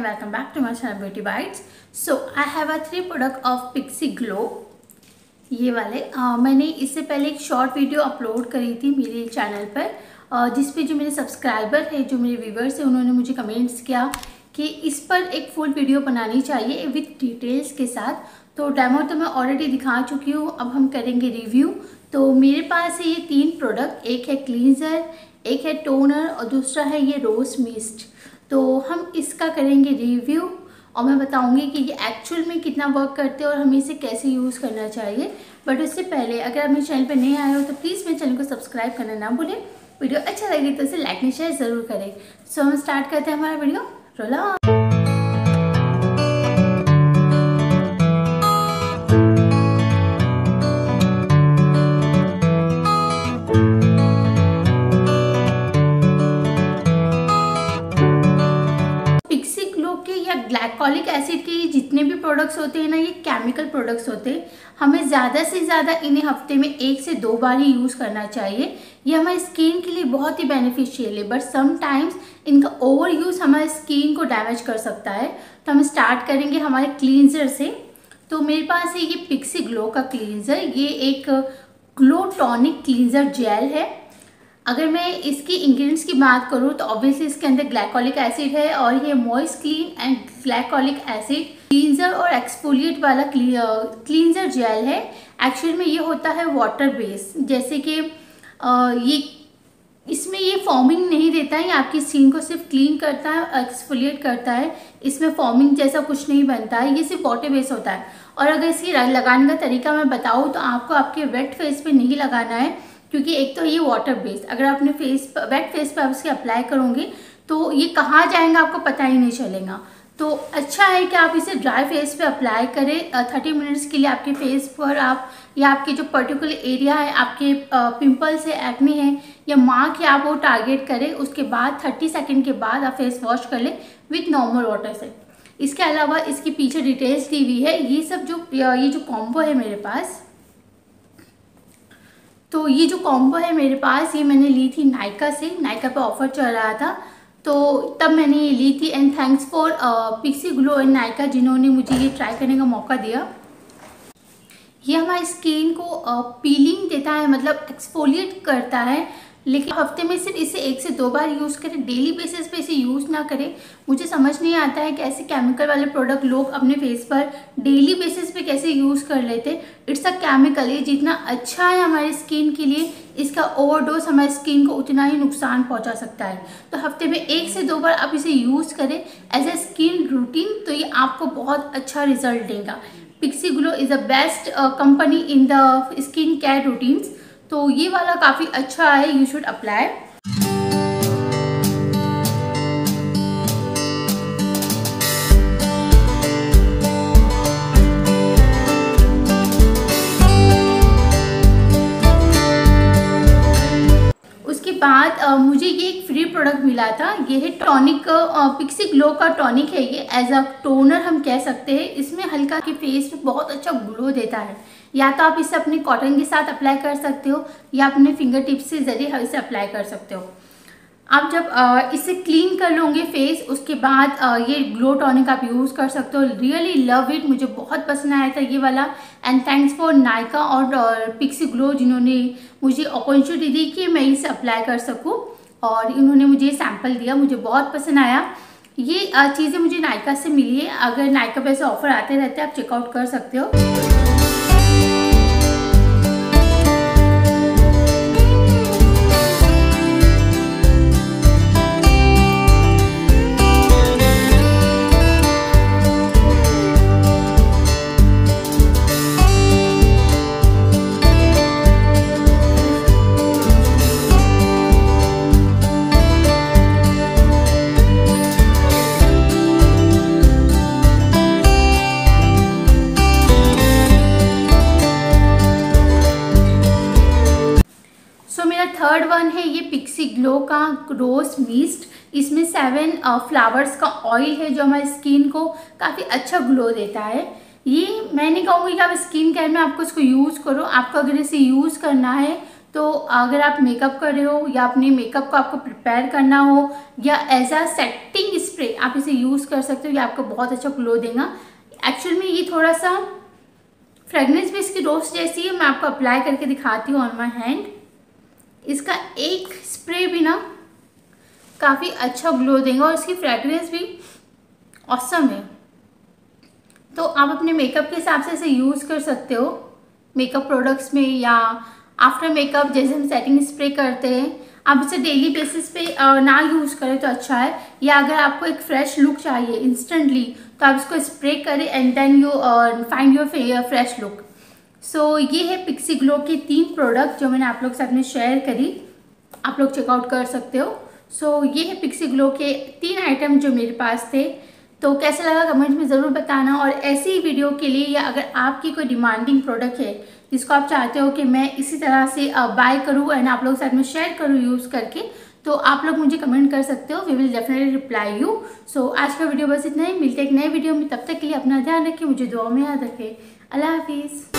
welcome back to my channel Beauty Bites. So I have a three product of Pixie Glow. ये वाले आ, मैंने इससे पहले एक शॉर्ट वीडियो अपलोड करी थी मेरे चैनल पर जिस पे जो मेरे सब्सक्राइबर है जो मेरे व्यूवर्स हैं उन्होंने मुझे कमेंट्स किया कि इस पर एक फुल वीडियो बनानी चाहिए विथ डिटेल्स के साथ तो डेमो तो मैं ऑलरेडी दिखा चुकी हूँ अब हम करेंगे रिव्यू तो मेरे पास है ये तीन प्रोडक्ट एक है क्लींजर एक है टोनर और दूसरा है ये रोज मिस्ट तो हम इसका करेंगे रिव्यू और मैं बताऊँगी कि ये एक्चुअल में कितना वर्क करते हैं और हमें इसे कैसे यूज़ करना चाहिए. बट उससे पहले अगर आप मेरे चैनल पर नए आए हो तो प्लीज़ मेरे चैनल को सब्सक्राइब करना ना भूलें. वीडियो अच्छा लगे तो इसे लाइक एंड शेयर ज़रूर करें. सो so, हम स्टार्ट करते हैं हमारा वीडियो. रोला होते हैं ना, ये केमिकल प्रोडक्ट्स होते हैं। हमें ज़्यादा से ज़्यादा इन्हें हफ़्ते में एक से दो बार ही यूज़ करना चाहिए। ये हमारी स्किन के लिए बहुत ही बेनिफिशियल है बट समटाइम्स इनका ओवर यूज़ हमारे स्किन को डैमेज कर सकता है। तो हम स्टार्ट करेंगे हमारे क्लींजर से। तो मेरे पास है ये पिक्सी ग्लो का क्लींजर ये एक ग्लो टॉनिक क्लींजर जेल है। अगर मैं इसकी इंग्रेडिएंट्स की बात करूँ तो ऑब्वियसली इसके अंदर ग्लाइकोलिक एसिड है और ये मॉइस clean and glycolic acid cleanser और एक्सपोलिएट वाला क्लींजर जेल है। एक्चुअल में ये होता है वाटर बेस जैसे कि ये, इसमें ये फॉर्मिंग नहीं देता है, ये आपकी स्किन को सिर्फ़ क्लीन करता है एक्सफोलिएट करता है। इसमें फॉर्मिंग जैसा कुछ नहीं बनता है, ये सिर्फ़ वाटर बेस होता है। और अगर इसकी लगाने का तरीका मैं बताऊँ तो आपको आपके वेट फेस पे नहीं लगाना है। क्योंकि एक तो ये वाटर बेस्ड अगर आप अपने फेस वेट फेस पर आप इसके अप्लाई करोगे तो ये कहाँ जाएँगे आपको पता ही नहीं चलेगा। तो अच्छा है कि आप इसे ड्राई फेस पे अप्लाई करें थर्टी मिनट्स के लिए आपके फेस पर आप, या आपके जो पर्टिकुलर एरिया है, आपके पिंपल्स है एक्ने है, या मार्क है आप वो टारगेट करें, उसके बाद थर्टी सेकेंड के बाद आप फेस वॉश कर लें विथ नॉर्मल वाटर से। इसके अलावा इसकी पीछे डिटेल्स दी हुई है, ये सब जो ये जो कॉम्बो है मेरे पास तो ये जो कॉम्बो है मेरे पास ये मैंने ली थी नायका से। नायका पे ऑफ़र चल रहा था। तो तब मैंने ये ली थी and thanks for Pixi Glow and Nykaa जिन्होंने मुझे ये ट्राई करने का मौका दिया। ये हमारी स्किन को पीलिंग uh, देता है मतलब एक्सफोलिएट करता है। लेकिन हफ़्ते में सिर्फ़ इसे एक से दो बार यूज़ करें डेली बेसिस पे इसे यूज़ ना करें। मुझे समझ नहीं आता है कि ऐसे केमिकल वाले प्रोडक्ट लोग अपने फेस पर डेली बेसिस पे कैसे यूज़ कर लेते इट्स अ केमिकल ये जितना अच्छा है हमारी स्किन के लिए, इसका ओवरडोज हमारी स्किन को उतना ही नुकसान पहुँचा सकता है। तो हफ़्ते में एक से दो बार आप इसे यूज़ करें एज ए स्किन रूटीन तो ये आपको बहुत अच्छा रिज़ल्ट देगा। Pixi Glow is the best company in the skin care routines तो ये वाला काफ़ी अच्छा है यू शुड अप्लाई बाद मुझे ये एक फ्री प्रोडक्ट मिला था। ये है टॉनिक पिक्सी ग्लो का टॉनिक है ये। एज अ टोनर हम कह सकते हैं, इसमें हल्का के फेस पे बहुत अच्छा ग्लो देता है। या तो आप इसे अपने कॉटन के साथ अप्लाई कर सकते हो, या अपने फिंगर टिप्स के ज़रिए हम इसे अप्लाई कर सकते हो। आप जब इसे क्लीन कर लोगे फेस उसके बाद ये ग्लो टॉनिक आप यूज़ कर सकते हो। रियली लव इट मुझे बहुत पसंद आया था ये वाला। एंड थैंक्स फॉर नायका और पिक्सी ग्लो जिन्होंने मुझे अपॉर्चुनिटी दी कि मैं इसे अप्लाई कर सकूँ। और इन्होंने मुझे सैंपल दिया, मुझे बहुत पसंद आया। ये चीज़ें मुझे नायका से मिली है। अगर नायका पे ऐसे ऑफ़र आते रहते हैं, आप चेकआउट कर सकते हो। थर्ड वन है, ये पिक्सी ग्लो का रोज मिस्ट इसमें सेवन फ्लावर्स का ऑयल है जो हमारी स्किन को काफ़ी अच्छा ग्लो देता है। ये मैं नहीं कहूँगी कि आप स्किन केयर में आपको इसको यूज़ करो। आपको अगर इसे यूज़ करना है तो अगर आप मेकअप कर रहे हो या अपने मेकअप को आपको प्रिपेयर करना हो, या एज अ सेटिंग स्प्रे आप इसे यूज़ कर सकते हो, ये आपको बहुत अच्छा ग्लो देगा। एक्चुअल में ये थोड़ा सा फ्रेगनेंस भी इसकी रोस्ट जैसी है, मैं आपको अप्लाई करके दिखाती हूँ ऑन माई हैंड इसका एक स्प्रे भी ना काफ़ी अच्छा ग्लो देगा और इसकी फ्रेगरेंस भी औसम है। तो आप अपने मेकअप के हिसाब से इसे यूज़ कर सकते हो। मेकअप प्रोडक्ट्स में या आफ्टर मेकअप जैसे हम सेटिंग स्प्रे करते हैं, आप इसे डेली बेसिस पे ना यूज़ करें तो अच्छा है। या अगर आपको एक फ्रेश लुक चाहिए इंस्टेंटली तो आप इसको स्प्रे करें and then you find your fresh look so so, ये है पिक्सी ग्लो के तीन प्रोडक्ट जो मैंने आप लोग के साथ में शेयर करी। आप लोग चेकआउट कर सकते हो। सो so, ये है पिक्सी ग्लो के तीन आइटम जो मेरे पास थे। तो कैसा लगा कमेंट में ज़रूर बताना और ऐसी वीडियो के लिए या अगर आपकी कोई डिमांडिंग प्रोडक्ट है जिसको आप चाहते हो कि मैं इसी तरह से बाय करूँ एंड आप लोग साथ में शेयर करूँ यूज़ करके तो आप लोग मुझे कमेंट कर सकते हो। We will definitely reply you so आज का वीडियो बस इतना ही। मिलते एक नए वीडियो में। तब तक के लिए अपना ध्यान रखें मुझे दुआ में याद रखें अल्लाह हाफिज़।